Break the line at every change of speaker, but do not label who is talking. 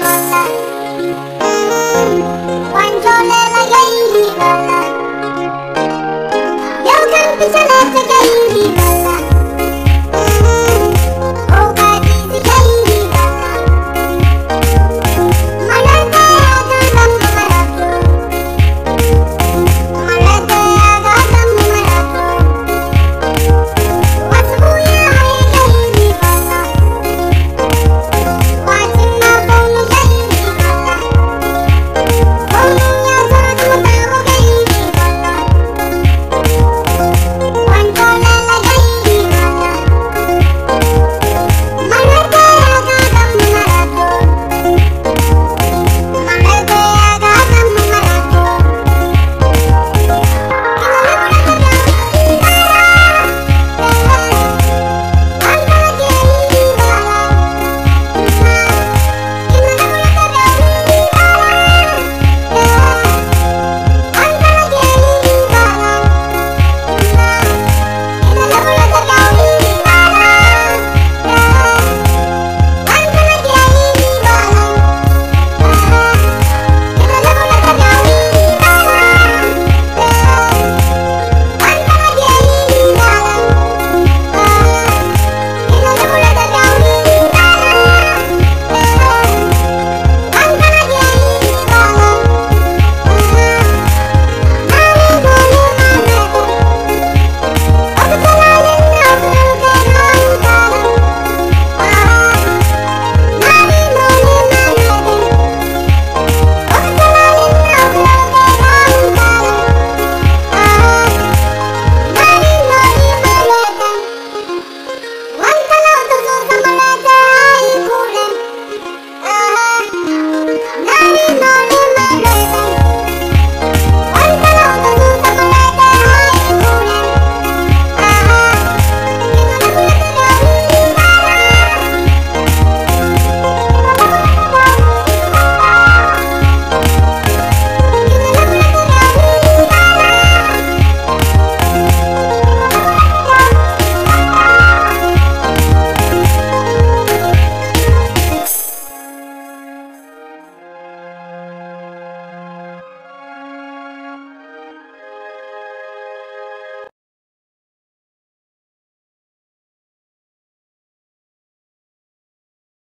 Música